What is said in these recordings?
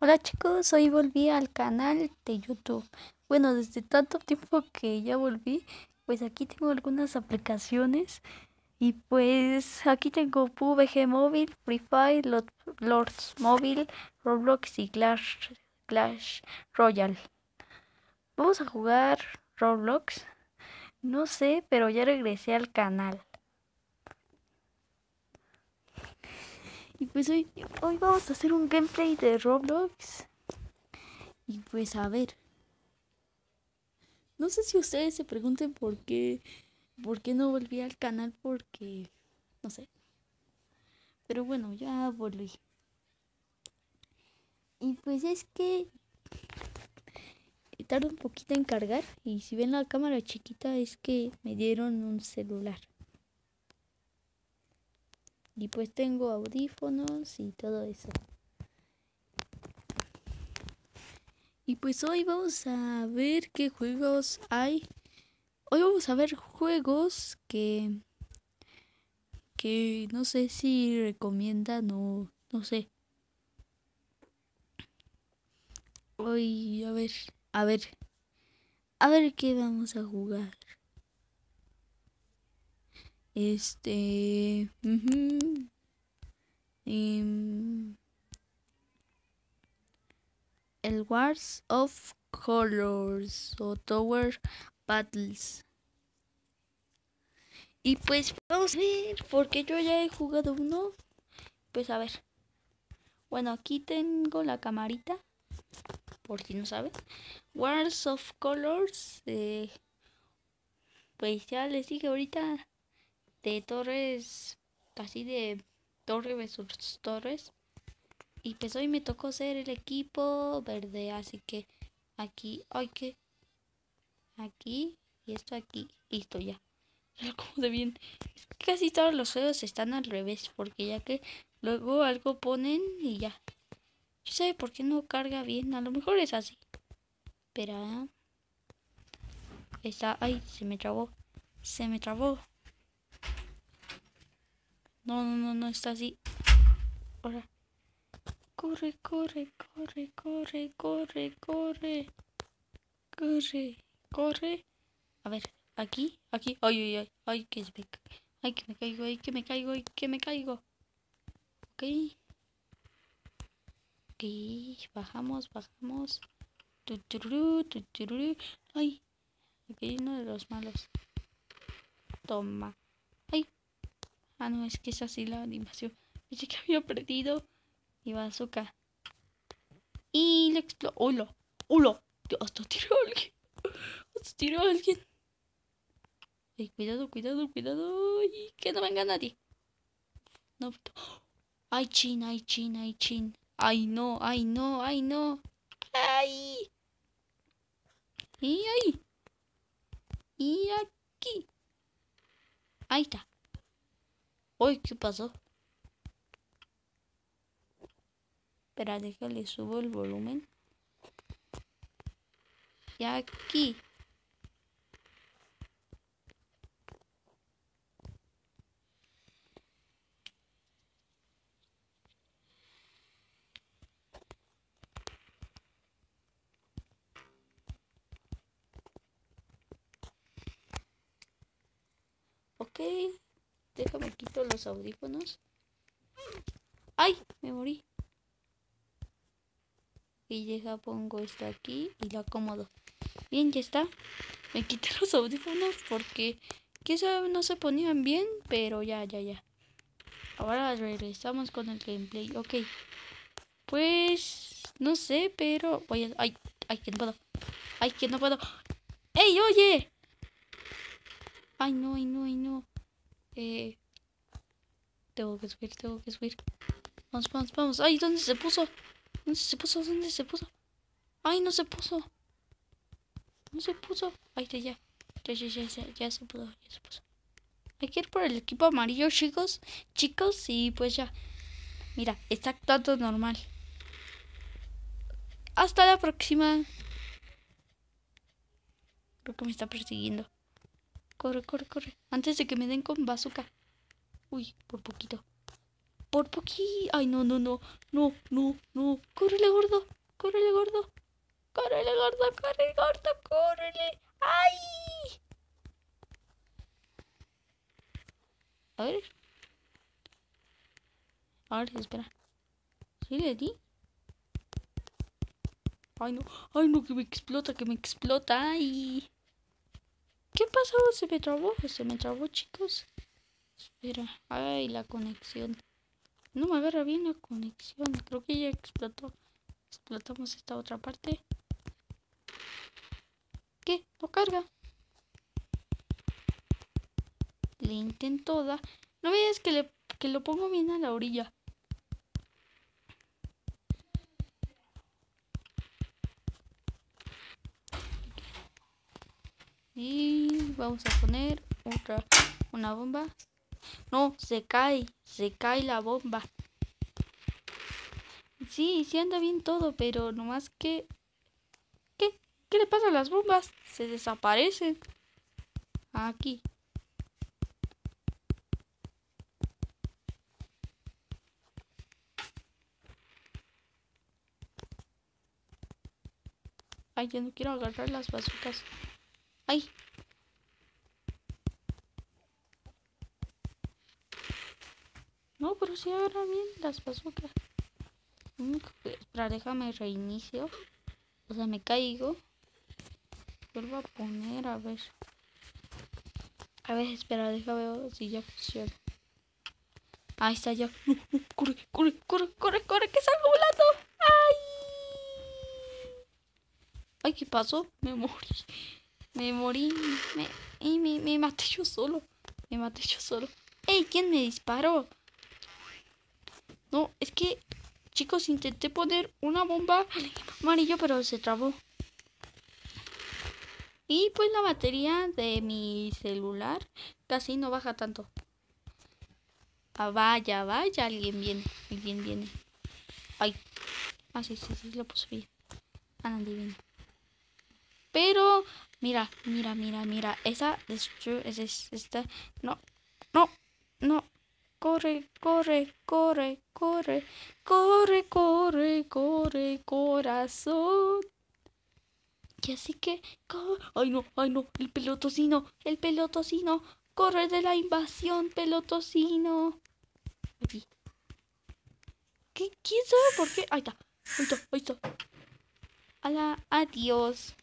Hola chicos, hoy volví al canal de YouTube. Bueno, desde tanto tiempo que ya volví, pues aquí tengo algunas aplicaciones. Y pues aquí tengo PUBG Móvil, Free Fire, Lords Móvil, Roblox y Clash, Clash Royale. Vamos a jugar Roblox. No sé, pero ya regresé al canal. Y pues hoy, hoy vamos a hacer un gameplay de Roblox. Y pues a ver. No sé si ustedes se pregunten por qué, por qué no volví al canal, porque, no sé. Pero bueno, ya volví. Y pues es que tarda un poquito en cargar. Y si ven la cámara chiquita es que me dieron un celular. Y pues tengo audífonos y todo eso. Y pues hoy vamos a ver qué juegos hay. Hoy vamos a ver juegos que que no sé si recomiendan o no sé. Hoy a ver, a ver. A ver qué vamos a jugar. Este. Em, el Wars of Colors o Tower Battles. Y pues vamos a ver, porque yo ya he jugado uno. Pues a ver. Bueno, aquí tengo la camarita. Por si no sabes. Wars of Colors. Eh, pues ya les dije ahorita de torres, casi de torre versus torres. Y pues hoy me tocó ser el equipo verde, así que aquí, hay que, aquí y esto aquí, listo ya. Como de bien, casi todos los juegos están al revés, porque ya que luego algo ponen y ya. Yo sé por qué no carga bien, a lo mejor es así. Pero está, ay, se me trabó, se me trabó. No, no, no, no está así. Ahora. Corre, corre, corre, corre, corre, corre. Corre, corre. A ver, aquí, aquí. Ay, ay, ay. Ay, que me, ay, que me caigo, ay, que me caigo, ay, que me caigo. Ok. Ok, bajamos, bajamos. Tutururu, tutururu. Ay, aquí hay uno de los malos. Toma. Ah, no, es que es así la animación. Pensé que había perdido mi bazooka. Y le explotó. ¡Hola! ¡Hola! Hasta tiró a alguien. Hasta tiró a alguien. Ay, cuidado, cuidado, cuidado. Ay, que no venga nadie. No. Ay, chin, ay, chin, ay, chin. Ay, no, ay, no, ay, no. Ay. Y ahí. Y aquí. Ahí está. Uy, ¿qué pasó? Espera, déjale, subo el volumen. Y aquí. Ok. Déjame quito los audífonos. ¡Ay! Me morí. Y deja pongo esto aquí y lo acomodo. Bien, ya está. Me quité los audífonos porque quizá no se ponían bien, pero ya, ya, ya. Ahora regresamos con el gameplay. Ok. Pues no sé, pero voy a... Ay, ay, que no puedo. Ay, que no puedo. ¡Ey, oye! Ay, no, ay, no, ay, no. Eh, tengo que subir, tengo que subir. Vamos, vamos, vamos. Ay, ¿dónde se puso? ¿Dónde se puso? ¿Dónde se puso? Ay, no se puso. No se puso. Ay, ya, ya. Ya, ya, ya, ya, se puso, ya se puso. Hay que ir por el equipo amarillo, chicos. Chicos, y pues ya. Mira, está actuando normal. Hasta la próxima. Creo que me está persiguiendo. Corre, corre, corre. Antes de que me den con bazooka. Uy, por poquito. por poquito. Ay, no, no, no. No, no, no. Córrele, gordo. Córrele, gordo. Córrele, gordo. Córrele, gordo. Córrele. ¡Ay! A ver. A ver, espera. ¿Sí le di? Ay, no. Ay, no, que me explota, que me explota. Ay. ¿Qué pasó? Se me trabó. Se me trabó, chicos. Espera. Ay, la conexión. No me agarra bien la conexión. Creo que ya explotó. Explotamos esta otra parte. ¿Qué? No carga. Le intento dar. No veas que, le, que lo pongo bien a la orilla. Y vamos a poner otra, una bomba. No, se cae, se cae la bomba. Sí, sí anda bien todo, pero nomás que... ¿Qué? ¿Qué le pasa a las bombas? Se desaparecen. Aquí. Ay, ya no quiero agarrar las bazucas. Ay. No, pero si ahora bien las bazucas. Espera, déjame reinicio. O sea, me caigo. Vuelvo a poner, a ver. A ver, espera, déjame ver si ya funciona. Ahí está ya. corre, corre, corre, corre, corre, que salgo volando. ¡Ay! Ay, ¿qué pasó? Me morí. Me morí. Me, y me, me maté yo solo. Me maté yo solo. ¡Ey! ¿Quién me disparó? No, es que, chicos, intenté poner una bomba amarillo, pero se trabó. Y pues la batería de mi celular casi no baja tanto. Ah, vaya, vaya, alguien viene. Alguien viene. Ay. Ah, sí, sí, sí, lo puse bien. Ah, nadie viene. Pero, mira, mira, mira, mira. Esa es, es esta. No, no, no. Corre, corre, corre, corre, corre, corre, corre, corazón. Y así que, ay no, ay no, el pelotocino, el pelotocino, corre de la invasión, pelotocino. ¿Qué? ¿Quién sabe por qué? Ahí está, ahí está, ahí está. Hola, adiós.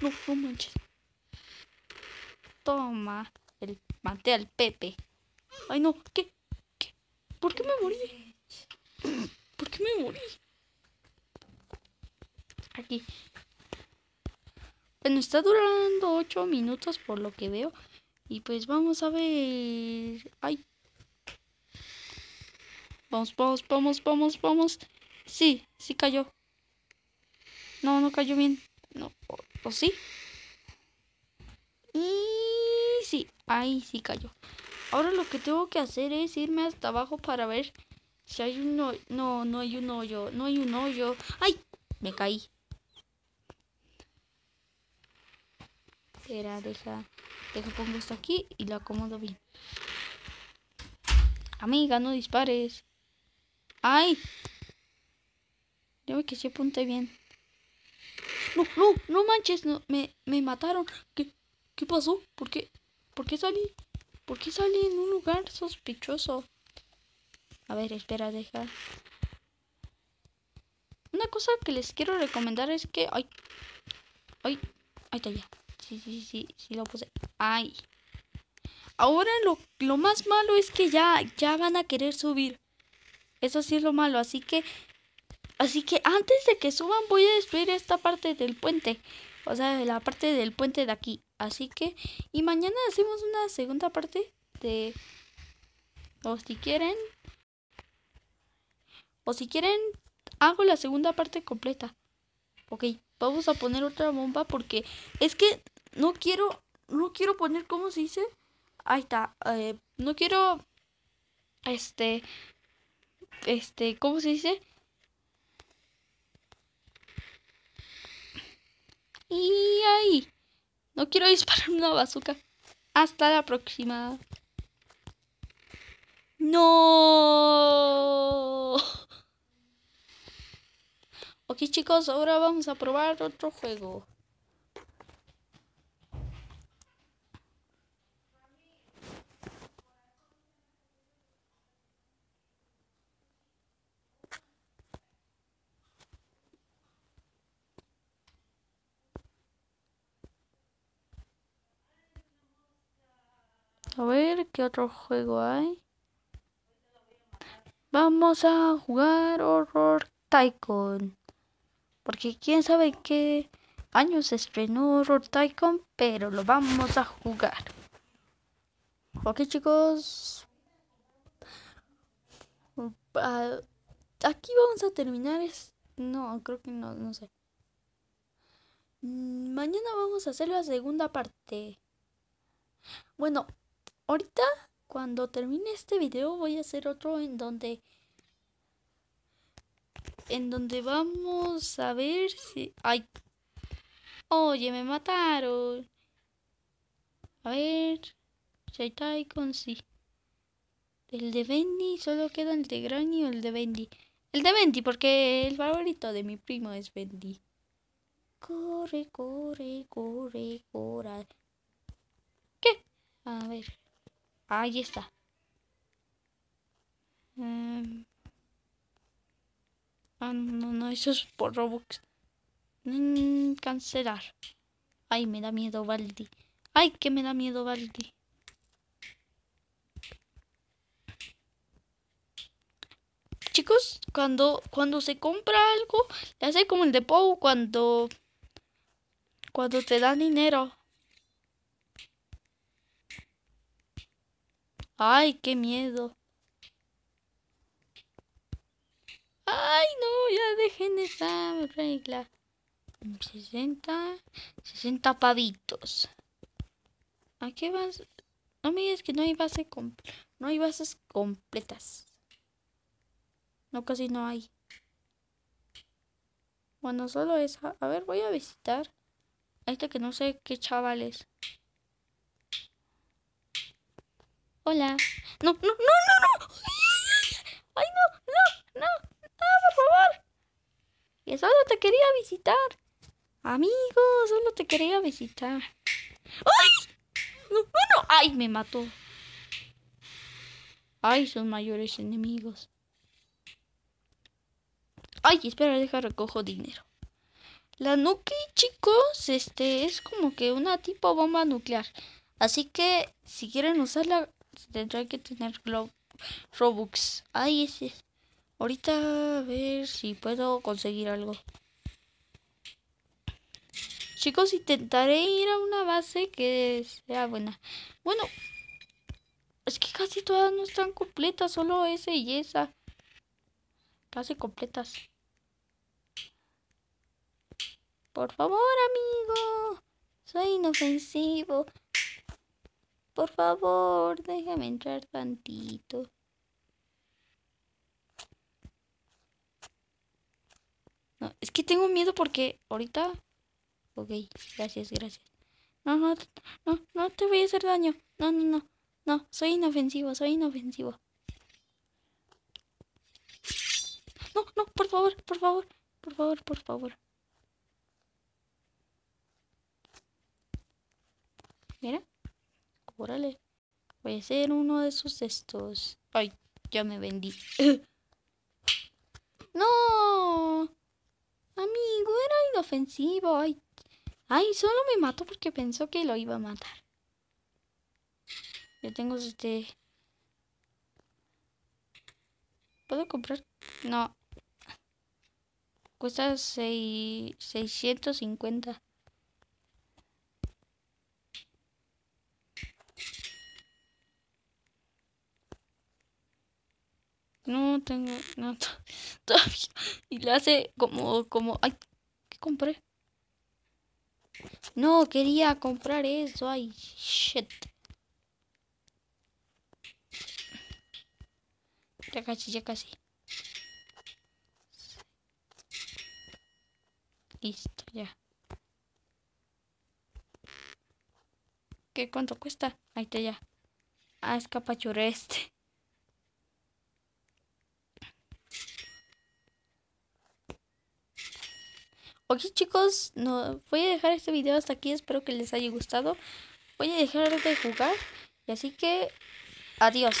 No, no manches. Toma, el maté al Pepe. Ay, no, ¿qué? ¿Qué? ¿Por qué me morí? ¿Por qué me morí? Aquí. Bueno, está durando 8 minutos por lo que veo. Y pues vamos a ver. Ay. Vamos, vamos, vamos, vamos, vamos. Sí, sí cayó. No, no cayó bien. No, o, o sí. Y sí, ahí sí cayó. Ahora lo que tengo que hacer es irme hasta abajo para ver si hay un hoyo. No, no hay un hoyo. No hay un hoyo. ¡Ay! Me caí. Espera, deja. Deja pongo esto aquí y lo acomodo bien. Amiga, no dispares. ¡Ay! Yo que sí apunté bien. No, no, no manches, no, me, me mataron. ¿Qué, ¿Qué pasó? ¿Por qué? ¿Por qué salí? ¿Por qué salí en un lugar sospechoso? A ver, espera, deja. Una cosa que les quiero recomendar es que... Ay, ay, ahí está ya. Sí, sí, sí, sí, lo puse. Ay. Ahora lo, lo más malo es que ya, ya van a querer subir. Eso sí es lo malo, así que... Así que antes de que suban voy a destruir esta parte del puente. O sea, la parte del puente de aquí. Así que, y mañana hacemos una segunda parte de, o si quieren, o si quieren, hago la segunda parte completa. Ok, vamos a poner otra bomba porque es que no quiero, no quiero poner, ¿cómo se dice? Ahí está, eh, no quiero, este, este, ¿cómo se dice? Y ahí. No quiero disparar una bazooka. Hasta la próxima. No. Ok chicos, ahora vamos a probar otro juego. A ver, ¿qué otro juego hay? Vamos a jugar Horror Tycoon. Porque quién sabe qué año se estrenó Horror Tycoon, pero lo vamos a jugar. Ok chicos. Ah, aquí vamos a terminar. No, creo que no, no sé. Mm, mañana vamos a hacer la segunda parte. Bueno, ahorita cuando termine este video voy a hacer otro en donde en donde vamos a ver si ay oye me mataron. A ver con sí. El de Bendy solo queda el de Granny o el de Bendy. El de Bendy porque el favorito de mi primo es Bendy. Corre corre corre corre. ¿qué? a ver Ahí está. Em, ah, no, no, eso es por Robux. Mm, cancelar. Ay, me da miedo Baldi. Ay, que me da miedo Baldi. Chicos, cuando, cuando se compra algo, le hace como el de Pou cuando, cuando te dan dinero. Ay, qué miedo. Ay, no, ya dejen esa regla. 60, 60 pavitos. ¿A qué vas? No me digas que no hay base no hay bases completas. No, casi no hay. Bueno, solo esa. A ver, voy a visitar. A este que no sé qué chavales. Hola. No, no, no, no, no. Ay, no, no, no, no, por favor. Que solo te quería visitar. Amigo, solo te quería visitar. ¡Ay! No, no, no. ¡Ay, me mató! ¡Ay, son mayores enemigos! ¡Ay, espera, deja recojo dinero! La Nuki, chicos, este es como que una tipo bomba nuclear. Así que si quieren usarla, tendrá que tener Robux. Ahí ese. Ahorita a ver si puedo conseguir algo. Chicos, intentaré ir a una base que sea buena. Bueno, es que casi todas no están completas, solo ese y esa. Casi completas. Por favor, amigo. Soy inofensivo. Por favor, déjame entrar tantito. No, es que tengo miedo porque ahorita... Ok, gracias, gracias. No, no, no, no te voy a hacer daño. No, no, no. No, soy inofensivo, soy inofensivo. No, no, por favor, por favor, por favor, por favor. Mira. Órale. Voy a ser uno de esos estos. Ay, ya me vendí. ¡No! Amigo, era inofensivo. Ay, ay, solo me mató porque pensó que lo iba a matar. Yo tengo este... ¿Puedo comprar? No. Cuesta 650. No tengo, no, todavía. Y le hace como, como, ay, ¿qué compré? No, quería comprar eso, ay, shit. Ya casi, ya casi. Listo, ya. ¿Qué cuánto cuesta? Ahí está ya. Ah, es capachuré Ok chicos, no, voy a dejar este video hasta aquí, espero que les haya gustado. Voy a dejar de jugar y así que adiós.